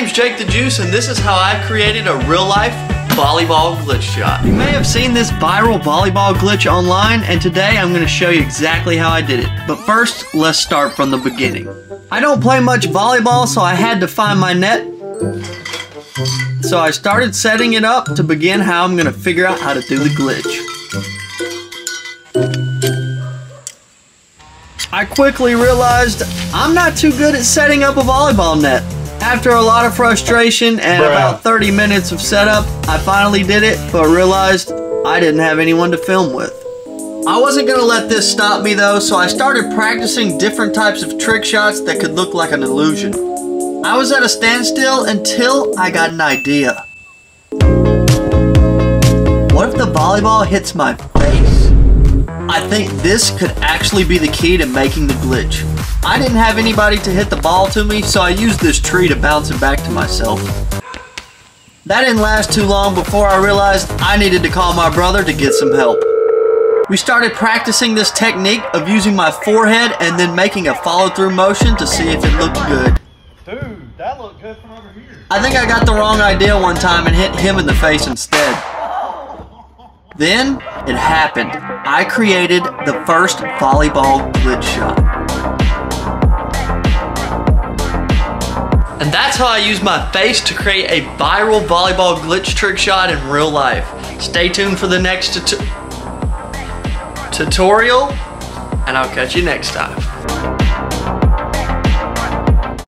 name's Jake the Juice and this is how I created a real life volleyball glitch shot. You may have seen this viral volleyball glitch online and today I'm going to show you exactly how I did it. But first, let's start from the beginning. I don't play much volleyball so I had to find my net. So I started setting it up to begin how I'm going to figure out how to do the glitch. I quickly realized I'm not too good at setting up a volleyball net. After a lot of frustration and Bruh. about 30 minutes of setup, I finally did it, but realized I didn't have anyone to film with. I wasn't going to let this stop me though, so I started practicing different types of trick shots that could look like an illusion. I was at a standstill until I got an idea. What if the volleyball hits my face? I think this could actually be the key to making the glitch. I didn't have anybody to hit the ball to me, so I used this tree to bounce it back to myself. That didn't last too long before I realized I needed to call my brother to get some help. We started practicing this technique of using my forehead and then making a follow-through motion to see if it looked good. Dude, that looked good from over here. I think I got the wrong idea one time and hit him in the face instead. Then, it happened. I created the first volleyball glitch shot. And that's how I use my face to create a viral volleyball glitch trick shot in real life. Stay tuned for the next tutorial, and I'll catch you next time.